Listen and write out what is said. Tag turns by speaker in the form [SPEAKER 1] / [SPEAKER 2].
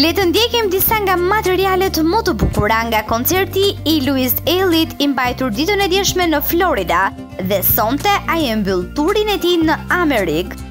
[SPEAKER 1] Le të ndjekim disa nga materialet më të bukura nga koncerti i Luiz Ejllit i mbajtur ditën e djeshme në Florida dhe sonte ai e mbyll turin e tij në Amerikë